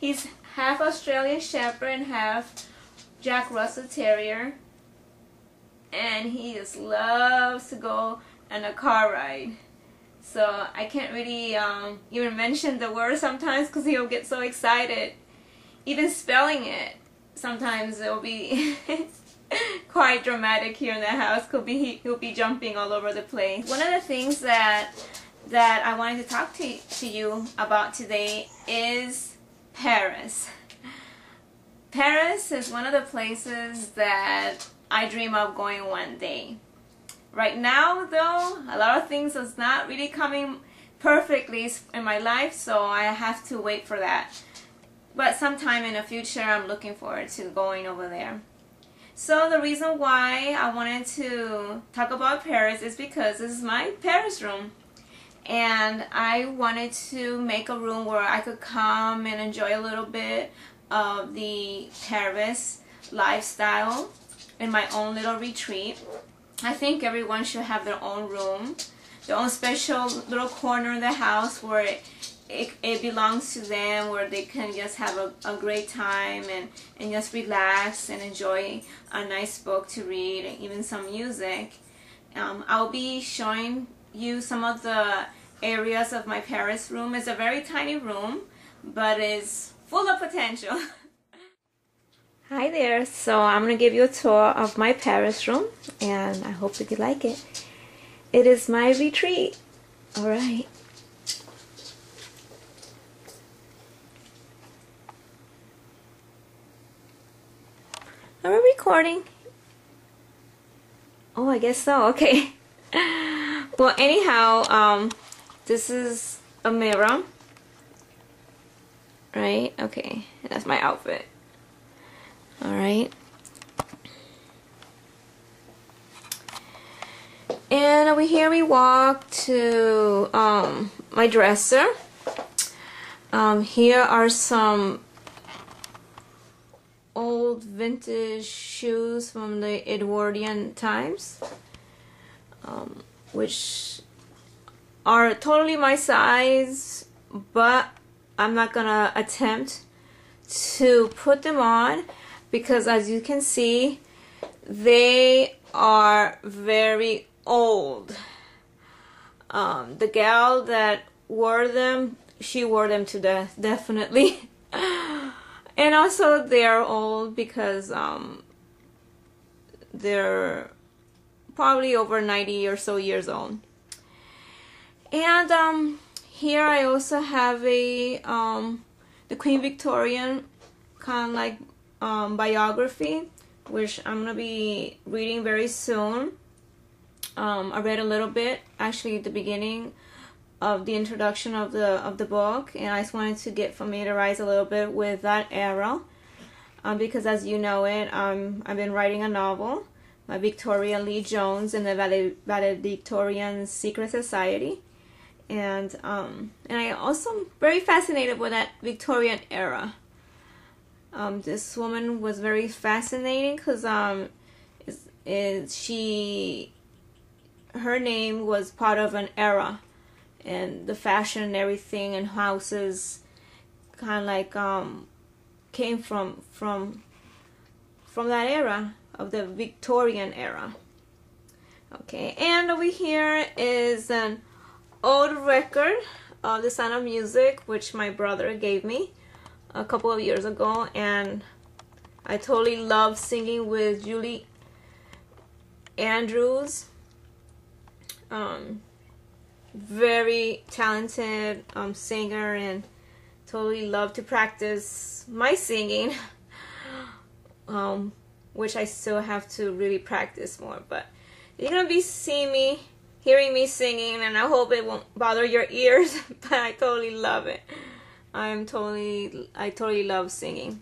He's half Australian Shepherd and half Jack Russell Terrier. And he just loves to go on a car ride. So I can't really um, even mention the word sometimes because he'll get so excited. Even spelling it, sometimes it'll be quite dramatic here in the house. Could be he'll be jumping all over the place. One of the things that that I wanted to talk to to you about today is Paris. Paris is one of the places that I dream of going one day. Right now, though, a lot of things is not really coming perfectly in my life, so I have to wait for that. But sometime in the future, I'm looking forward to going over there. So the reason why I wanted to talk about Paris is because this is my Paris room. And I wanted to make a room where I could come and enjoy a little bit of the Paris lifestyle in my own little retreat. I think everyone should have their own room, their own special little corner in the house where it, it, it belongs to them where they can just have a, a great time and, and just relax and enjoy a nice book to read and even some music. Um, I'll be showing you some of the areas of my Paris room. It's a very tiny room, but it's full of potential. Hi there, so I'm to give you a tour of my Paris room and I hope that you like it. It is my retreat. Alright. Are we recording? Oh, I guess so. Okay. well, anyhow, um, this is a mirror. Right? Okay. That's my outfit. Alright. And over here we walk to um, my dresser. Um, here are some old vintage shoes from the Edwardian times, um, which are totally my size, but I'm not gonna attempt to put them on because as you can see, they are very old. Um, the gal that wore them, she wore them to death, definitely. and also they're old because um, they're probably over 90 or so years old. And um, here I also have a um, the Queen Victorian kind of like um, biography which I'm gonna be reading very soon. Um, I read a little bit actually at the beginning of the introduction of the of the book, and I just wanted to get familiarized a little bit with that era, um, because as you know it, um, I've been writing a novel by Victoria Lee Jones in the Valedictorian Secret Society, and um, and I also very fascinated with that Victorian era. Um, this woman was very fascinating because um, is, is she her name was part of an era. And the fashion and everything and houses kind of like um came from from from that era of the Victorian era. Okay and over here is an old record of the Sound of Music which my brother gave me a couple of years ago and I totally love singing with Julie Andrews. Um, very talented um, singer and totally love to practice my singing. Um, which I still have to really practice more but you're gonna be seeing me hearing me singing and I hope it won't bother your ears but I totally love it I'm totally I totally love singing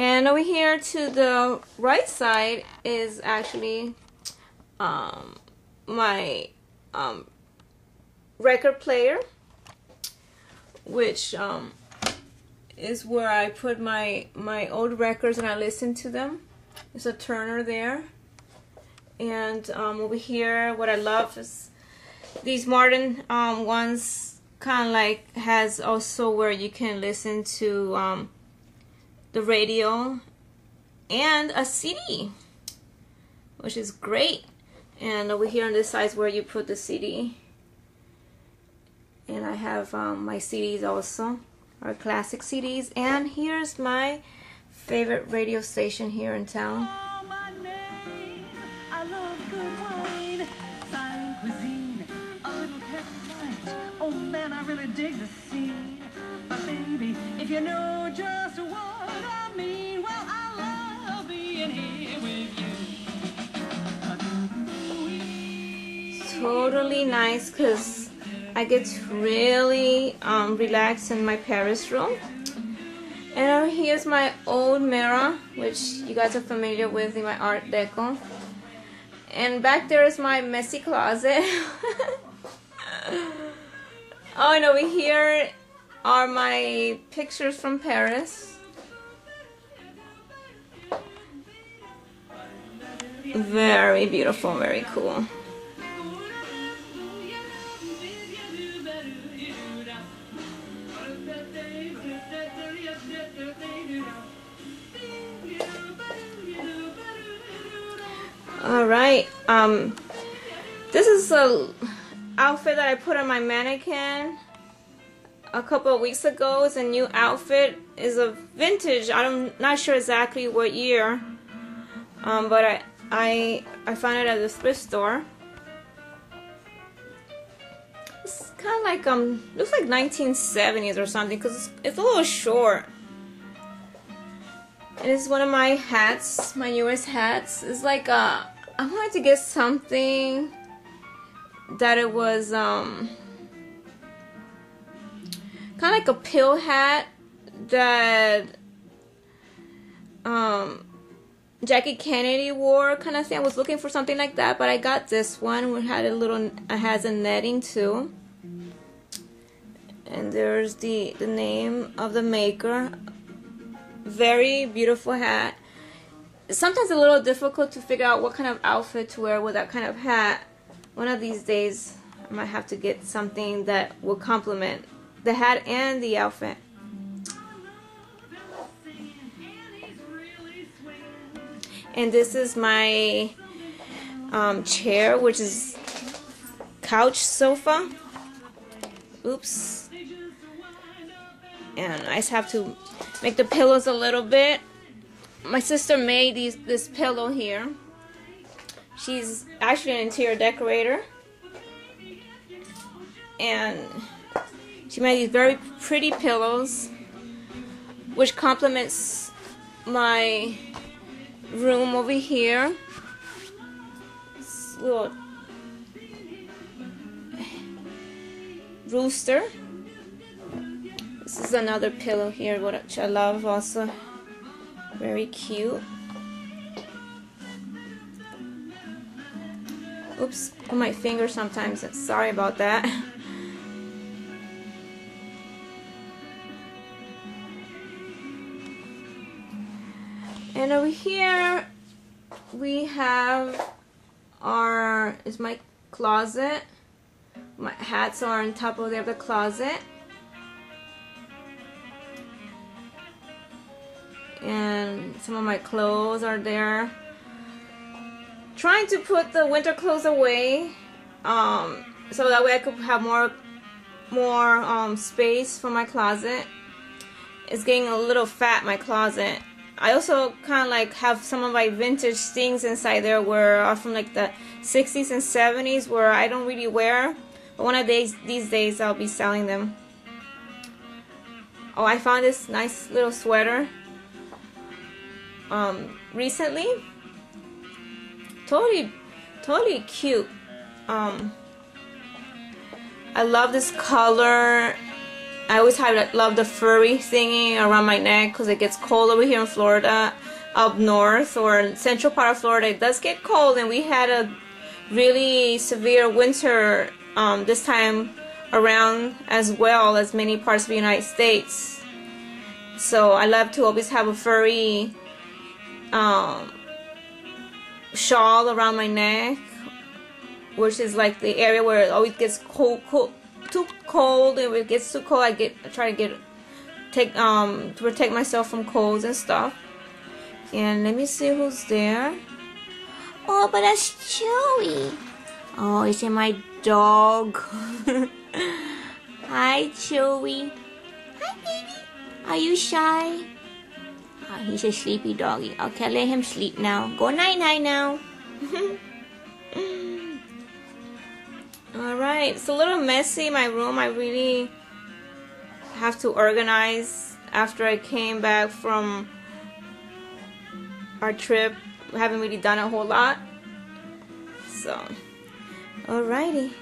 and over here to the right side is actually um, my um, record player, which um, is where I put my my old records and I listen to them. There's a Turner there, and um, over here, what I love is these Martin um, ones kind of like has also where you can listen to um, the radio and a CD, which is great. And over here on this side is where you put the CD. And I have um, my CDs also, our classic CDs. And here's my favorite radio station here in town. Oh man, I really dig the scene. But baby, if you know just what I mean, well, I love being here with you. Totally nice because I get really um, relaxed in my Paris room. And here's my old mirror, which you guys are familiar with in my Art Deco. And back there is my messy closet. Oh, and over here are my pictures from Paris. Very beautiful, very cool. All right. Um, this is a outfit that I put on my mannequin a couple of weeks ago. It's a new outfit. It's a vintage. I'm not sure exactly what year, um, but I I I found it at the thrift store. It's kind of like um looks like 1970s or something because it's, it's a little short. And it's one of my hats, my newest hats. It's like uh I wanted to get something that it was um kind of like a pill hat that um Jackie Kennedy wore kind of thing. I was looking for something like that, but I got this one. which had a little, it has a netting too. And there's the, the name of the maker. Very beautiful hat. Sometimes a little difficult to figure out what kind of outfit to wear with that kind of hat one of these days I might have to get something that will complement the hat and the outfit. And this is my um, chair, which is couch sofa. Oops. And I just have to make the pillows a little bit. My sister made these this pillow here. She's actually an interior decorator. And she made these very pretty pillows, which complements my room over here. This little rooster. This is another pillow here, which I love also. Very cute. Oops, on my finger sometimes. Sorry about that. And over here we have our is my closet. My hats are on top of the other closet. And some of my clothes are there trying to put the winter clothes away um, so that way I could have more more um, space for my closet. It's getting a little fat, my closet. I also kind of like have some of my vintage things inside there where are from like the 60s and 70s where I don't really wear. But one of these, these days I'll be selling them. Oh, I found this nice little sweater um, recently totally totally cute. Um I love this color. I always have love the furry thingy around my neck because it gets cold over here in Florida up north or central part of Florida. It does get cold and we had a really severe winter um, this time around as well as many parts of the United States. So I love to always have a furry um, shawl around my neck which is like the area where it always gets cold, cold too cold, if it gets too cold, I get I try to get take um to protect myself from colds and stuff. And let me see who's there. Oh, but that's Chewy. Oh, is it my dog? Hi, Chewy. Hi, baby. Are you shy? Oh, he's a sleepy doggy. Okay, let him sleep now. Go night night now. Alright, it's a little messy, my room. I really have to organize after I came back from our trip. We haven't really done a whole lot. So, alrighty.